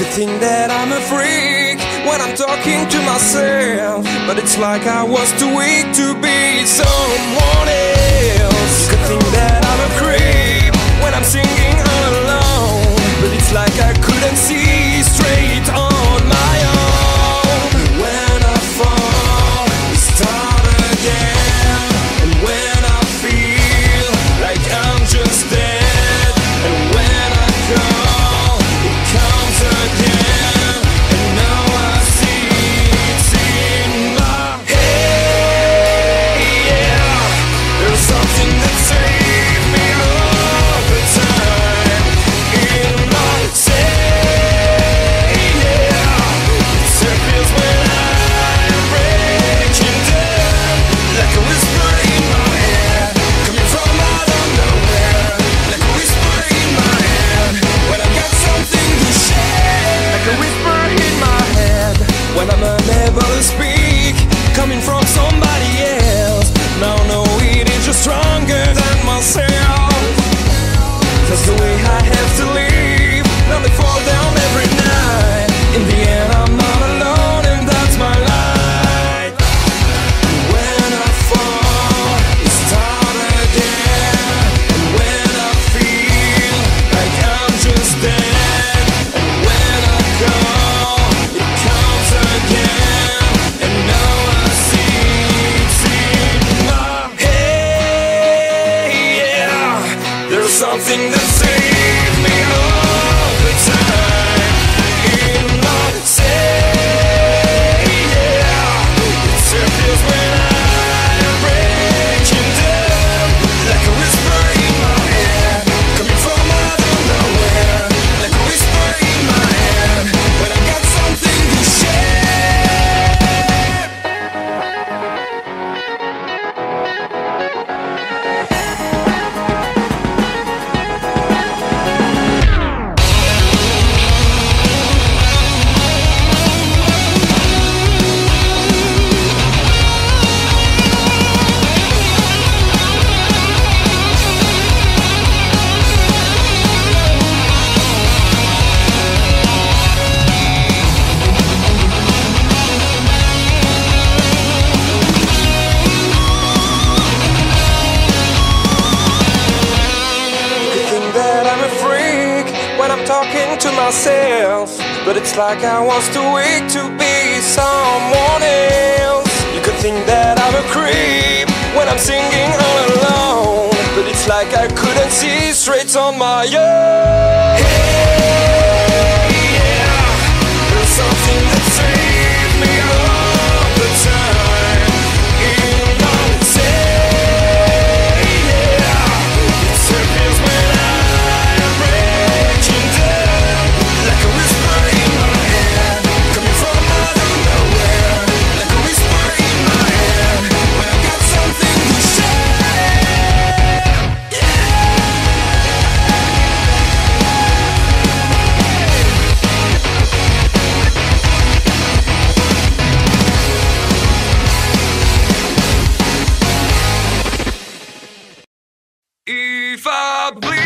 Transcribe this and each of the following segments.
could think that I'm a freak when I'm talking to myself. But it's like I was too weak to be someone else. You could think that I'm a creep when I'm singing alone But it's like I couldn't see day myself But it's like I was too weak to be someone else You could think that I'm a creep When I'm singing all alone But it's like I couldn't see straight on my own hey. Five, please.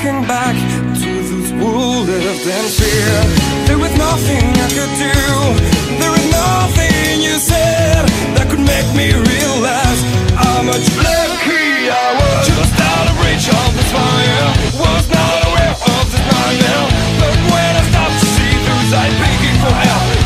thinking back to those who lived in fear. There was nothing I could do. There was nothing you said that could make me realize how much lucky I was. Just out of reach of this fire. Was not aware of the nightmare. But when I stopped to see through, I begging for help.